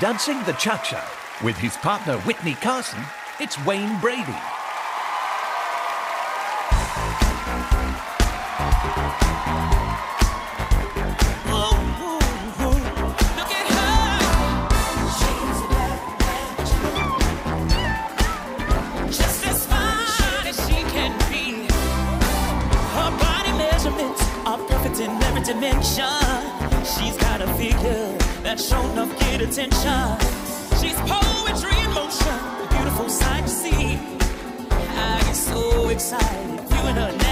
Dancing the Cha-Cha with his partner Witney Carson, it's Wayne Brady. Dimension. She's got a figure sure enough get attention. She's poetry in motion, a beautiful sight to see. I get so excited her.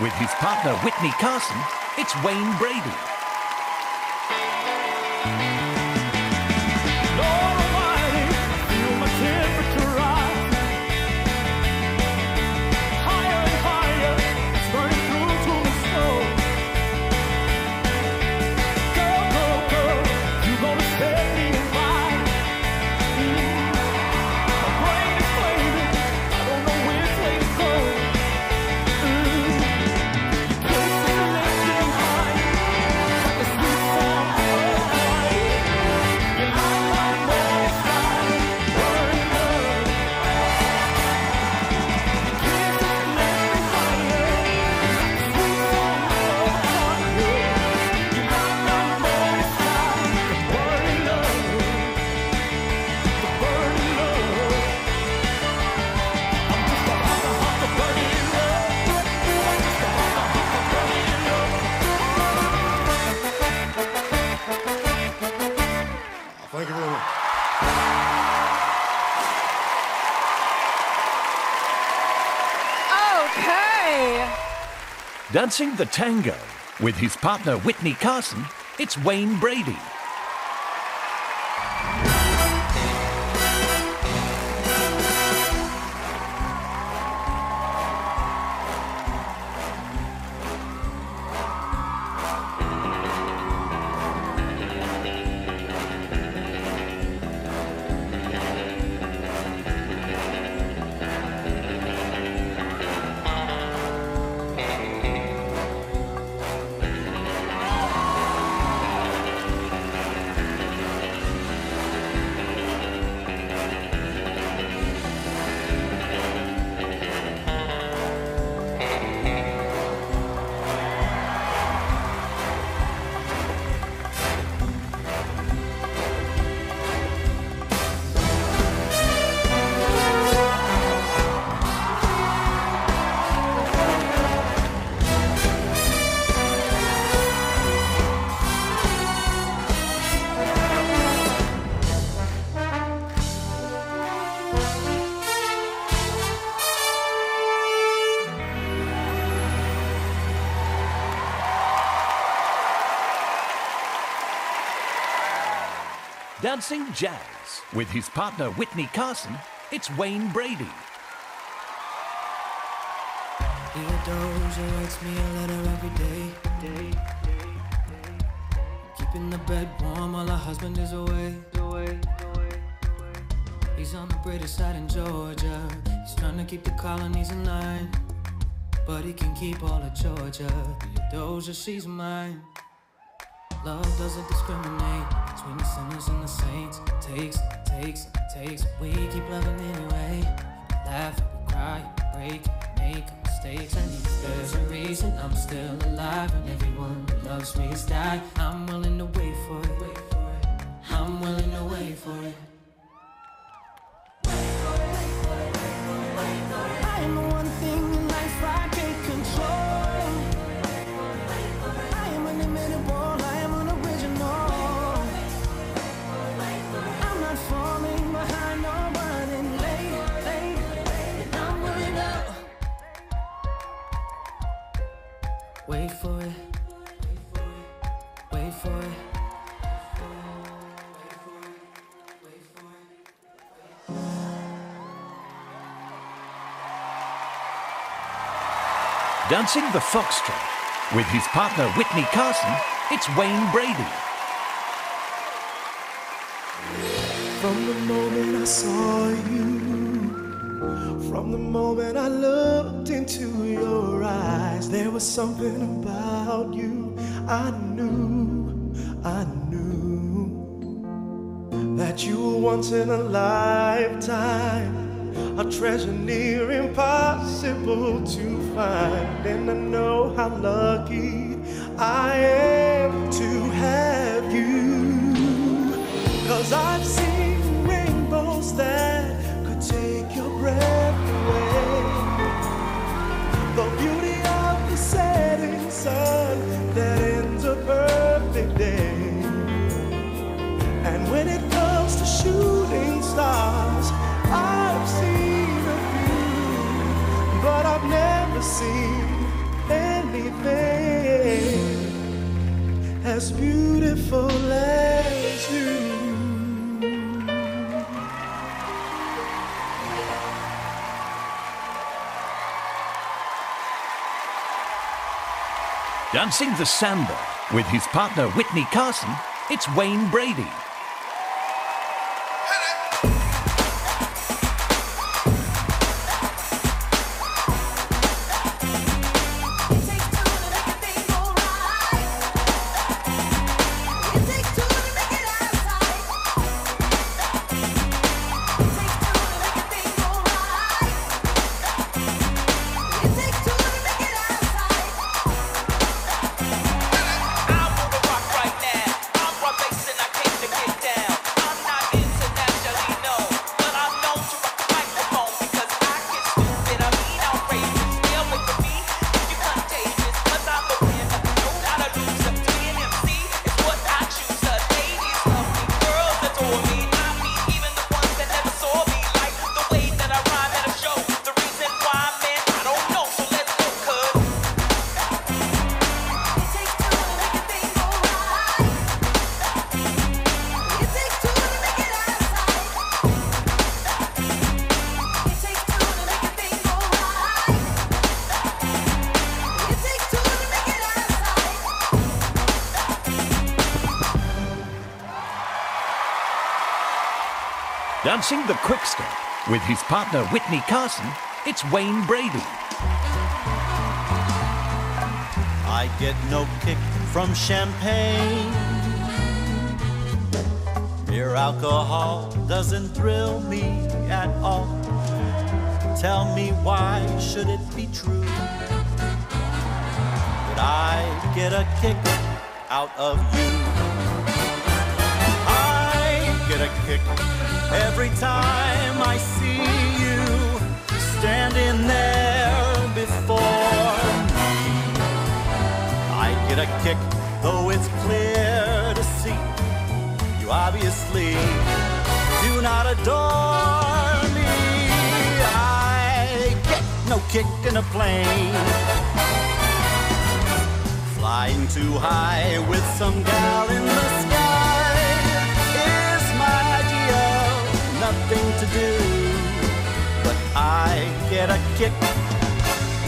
With his partner Witney Carson, it's Wayne Brady. Dancing the Tango with his partner Witney Carson, it's Wayne Brady. Dancing Jazz with his partner Witney Carson, it's Wayne Brady. Theodosia writes me a letter every day. day, day, day. Keeping the bed warm while her husband is away. away, away, away. He's on the British side in Georgia. He's trying to keep the colonies in line. But he can keep all of Georgia. Theodosia, she's mine. Love doesn't discriminate between the sinners and the saints. Takes, takes, takes. We keep loving anyway. Laugh, we cry, break, make mistakes. And if there's a reason I'm still alive, and everyone who loves me has died, I'm willing to wait for it. I'm willing to wait for it. Dancing the Foxtrot with his partner Witney Carson, it's Wayne Brady. From the moment I saw you, from the moment I looked into your eyes, there was something about you I knew, I knew that you were once in a lifetime. A treasure near impossible to find, and I know how lucky I am to have you. Cause I've seen rainbows that could take your breath away. The beauty Dancing the Samba with his partner Witney Carson, it's Wayne Brady. Dancing the Quick Step with his partner Witney Carson, it's Wayne Brady. I get no kick from champagne. Mere alcohol doesn't thrill me at all. Tell me why should it be true that I get a kick out of you? Get a kick every time I see you standing there before me. I get a kick, though it's clear to see you obviously do not adore me. I get no kick in a plane. Flying too high with some gal in the sky nothing to do. But I get a kick.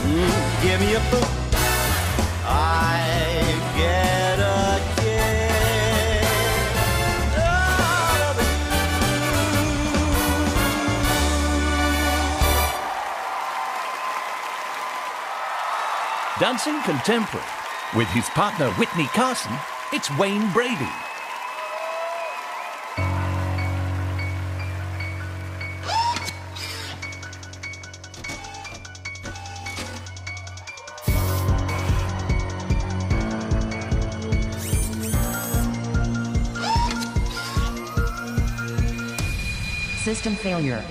Mm, give me a boot. I get a kick out of Dancing Contemporary with his partner Witney Carson, it's Wayne Brady. System failure.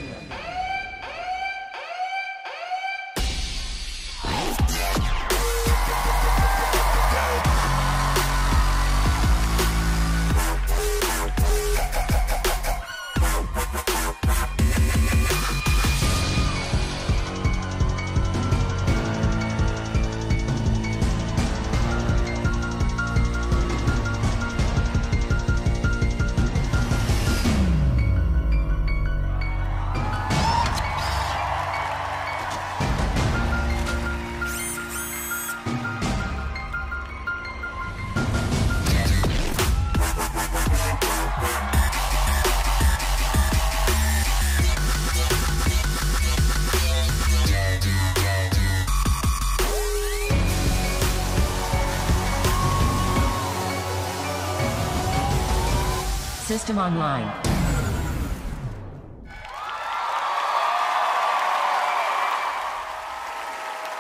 System online.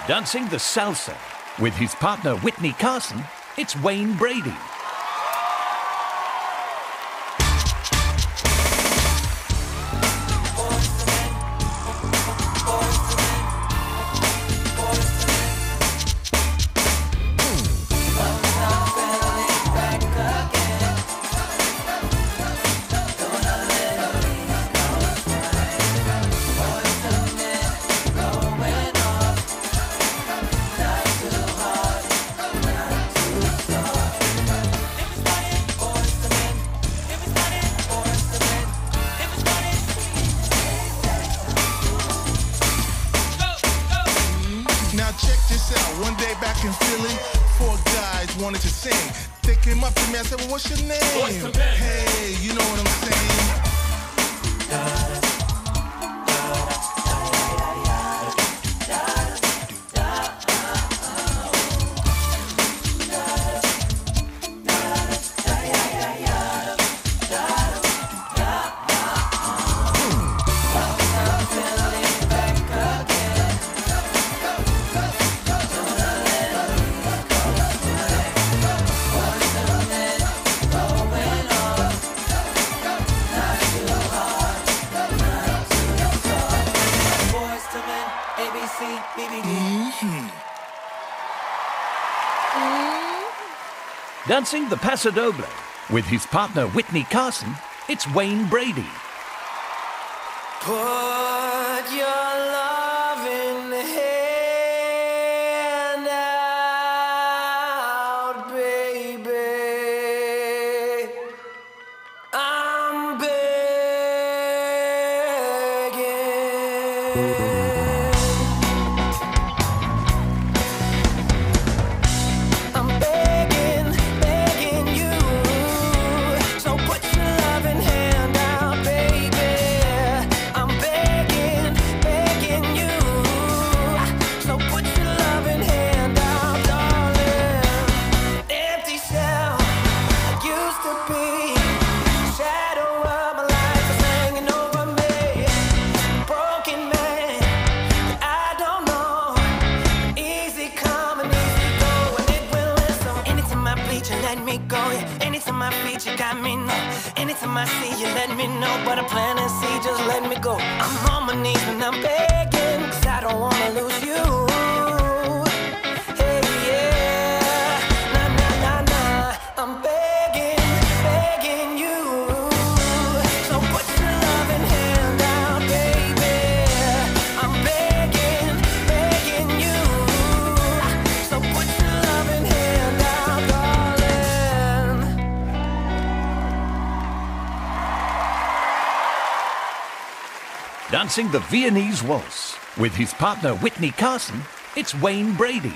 Dancing the salsa with his partner Witney Carson, it's Wayne Brady. Out. One day back in Philly, four guys wanted to sing. They came up to me. I said, "Well, what's your name?" Hey, you know what I'm saying? Dancing the Paso Doble with his partner Witney Carson, it's Wayne Brady. Put your loving hand out, baby. I'm begging. I you got me know. Anytime I see you, let me know. But I plan and see, just let me go. I'm on my knees and I'm begging, cause I don't wanna lose you. Dancing the Viennese Waltz with his partner Witney Carson, it's Wayne Brady.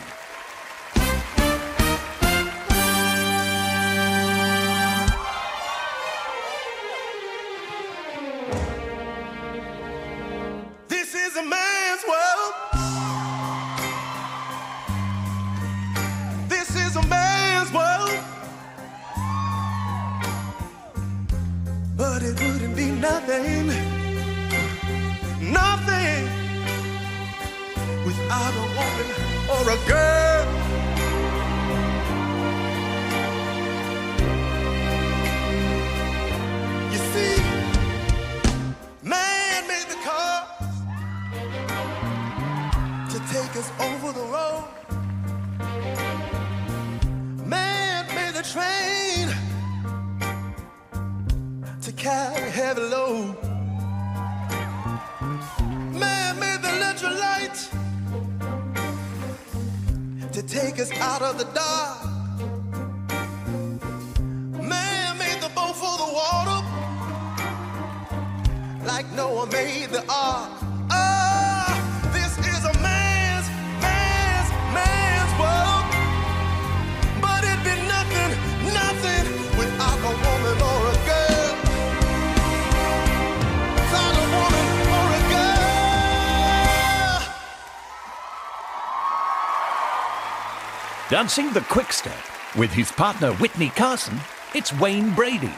Woman or a girl. Take us out of the dark. Man made the boat for the water like Noah made the ark. Dancing the quick step with his partner Witney Carson, it's Wayne Brady.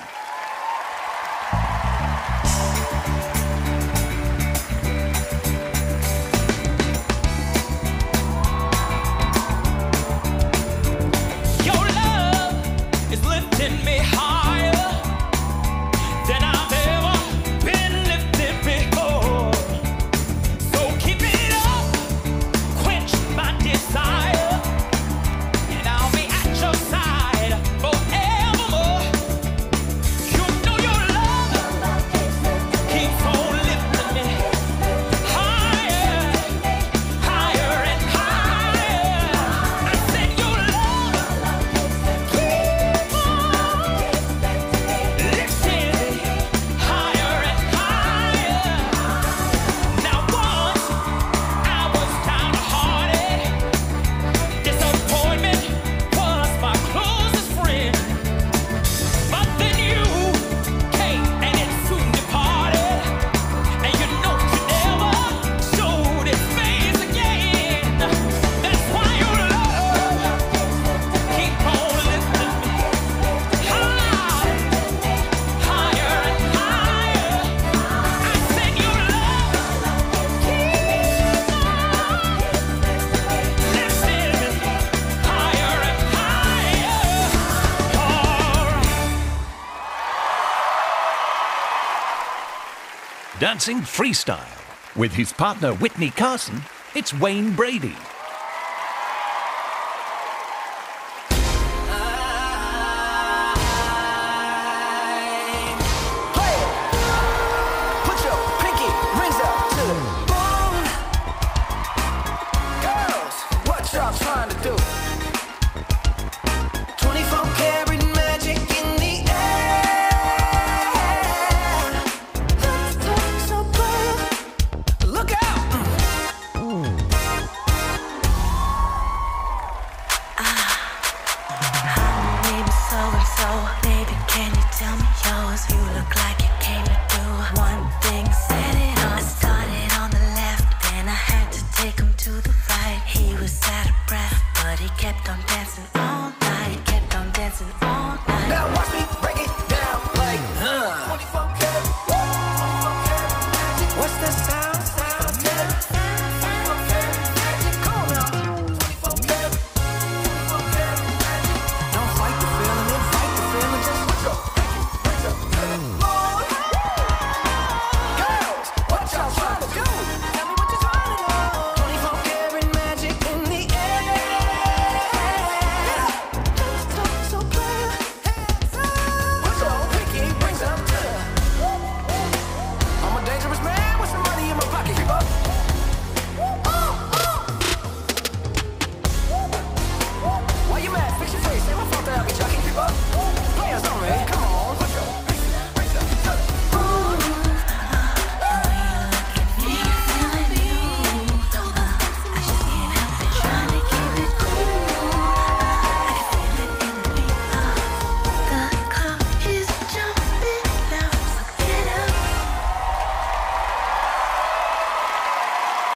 Dancing freestyle. With his partner Witney Carson, it's Wayne Brady. Kept on dancing all night. He kept on dancing all night. Now watch me break it down like, huh? 24 karat, 24 karat magic. What's the sound?